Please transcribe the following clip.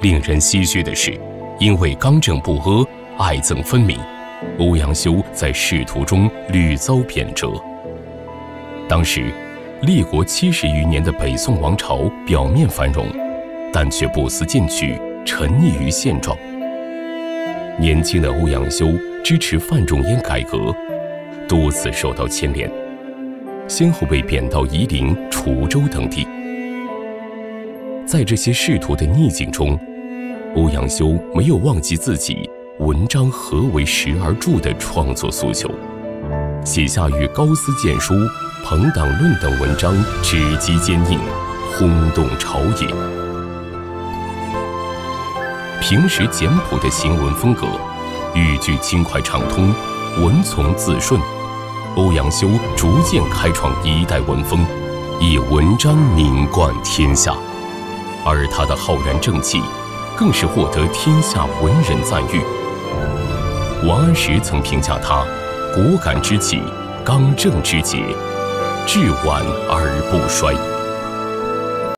令人唏嘘的是，因为刚正不阿、爱憎分明，欧阳修在仕途中屡遭贬谪。当时，立国七十余年的北宋王朝表面繁荣，但却不思进取，沉溺于现状。年轻的欧阳修支持范仲淹改革，多次受到牵连，先后被贬到夷陵、滁州等地。在这些仕途的逆境中，欧阳修没有忘记自己“文章何为时而著”的创作诉求，写下与高斯谏书、朋党论等文章，直击坚硬，轰动朝野。平时简朴的行文风格，语句轻快畅通，文从字顺。欧阳修逐渐开创一代文风，以文章名冠天下。而他的浩然正气，更是获得天下文人赞誉。王安石曾评价他：果敢之气，刚正之节，至晚而不衰。